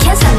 계속